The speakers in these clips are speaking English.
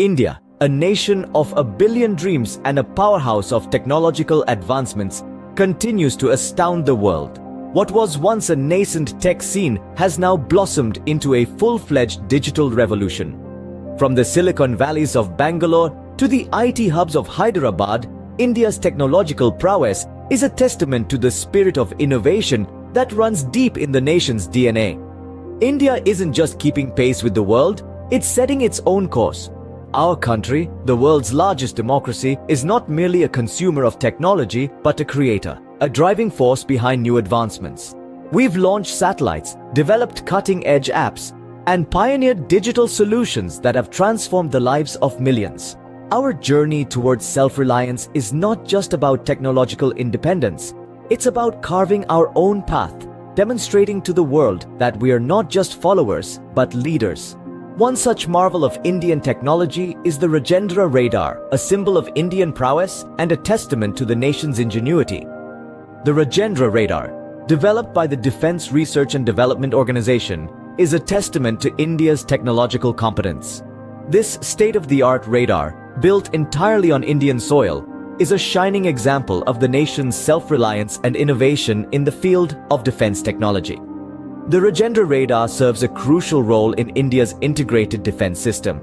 India, a nation of a billion dreams and a powerhouse of technological advancements, continues to astound the world. What was once a nascent tech scene has now blossomed into a full-fledged digital revolution. From the Silicon Valleys of Bangalore to the IT hubs of Hyderabad, India's technological prowess is a testament to the spirit of innovation that runs deep in the nation's DNA. India isn't just keeping pace with the world, it's setting its own course. Our country, the world's largest democracy, is not merely a consumer of technology, but a creator, a driving force behind new advancements. We've launched satellites, developed cutting-edge apps, and pioneered digital solutions that have transformed the lives of millions. Our journey towards self-reliance is not just about technological independence. It's about carving our own path, demonstrating to the world that we are not just followers, but leaders. One such marvel of Indian technology is the Rajendra radar, a symbol of Indian prowess and a testament to the nation's ingenuity. The Rajendra radar, developed by the Defense Research and Development Organization, is a testament to India's technological competence. This state-of-the-art radar, built entirely on Indian soil, is a shining example of the nation's self-reliance and innovation in the field of defense technology. The Rajendra radar serves a crucial role in India's integrated defense system.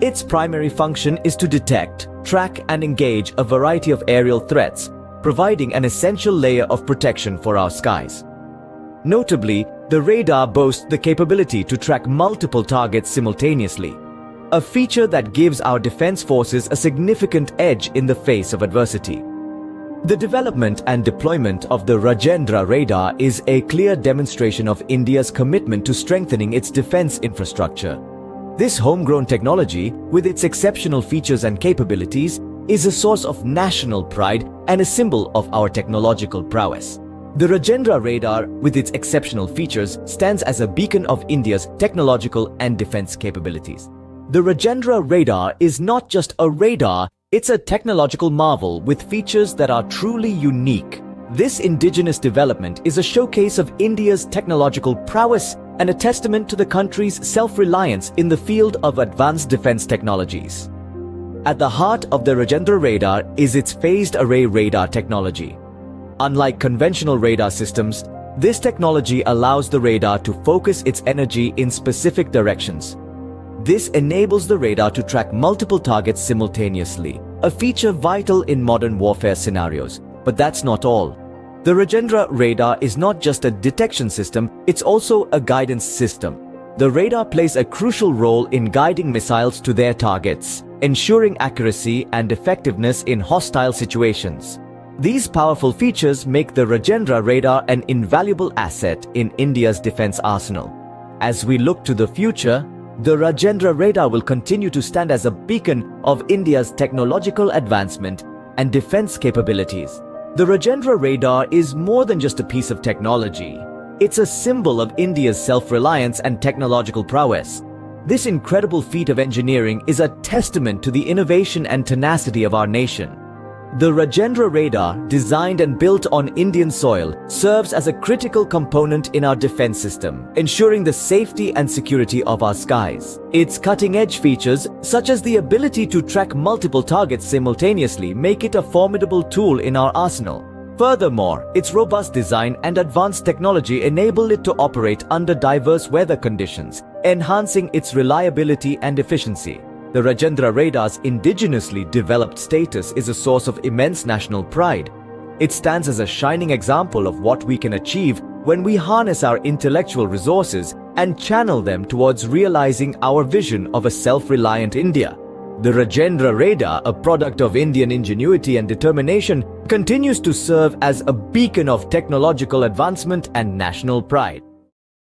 Its primary function is to detect, track and engage a variety of aerial threats, providing an essential layer of protection for our skies. Notably, the radar boasts the capability to track multiple targets simultaneously, a feature that gives our defense forces a significant edge in the face of adversity. The development and deployment of the Rajendra radar is a clear demonstration of India's commitment to strengthening its defense infrastructure. This homegrown technology, with its exceptional features and capabilities, is a source of national pride and a symbol of our technological prowess. The Rajendra radar, with its exceptional features, stands as a beacon of India's technological and defense capabilities. The Rajendra radar is not just a radar, it's a technological marvel with features that are truly unique. This indigenous development is a showcase of India's technological prowess and a testament to the country's self-reliance in the field of advanced defense technologies. At the heart of the Rajendra radar is its phased array radar technology. Unlike conventional radar systems, this technology allows the radar to focus its energy in specific directions, this enables the radar to track multiple targets simultaneously, a feature vital in modern warfare scenarios. But that's not all. The Rajendra radar is not just a detection system, it's also a guidance system. The radar plays a crucial role in guiding missiles to their targets, ensuring accuracy and effectiveness in hostile situations. These powerful features make the Rajendra radar an invaluable asset in India's defense arsenal. As we look to the future, the Rajendra radar will continue to stand as a beacon of India's technological advancement and defense capabilities. The Rajendra radar is more than just a piece of technology. It's a symbol of India's self-reliance and technological prowess. This incredible feat of engineering is a testament to the innovation and tenacity of our nation. The Rajendra radar, designed and built on Indian soil, serves as a critical component in our defense system, ensuring the safety and security of our skies. Its cutting-edge features, such as the ability to track multiple targets simultaneously, make it a formidable tool in our arsenal. Furthermore, its robust design and advanced technology enable it to operate under diverse weather conditions, enhancing its reliability and efficiency. The Rajendra radar's indigenously developed status is a source of immense national pride. It stands as a shining example of what we can achieve when we harness our intellectual resources and channel them towards realizing our vision of a self-reliant India. The Rajendra radar, a product of Indian ingenuity and determination, continues to serve as a beacon of technological advancement and national pride.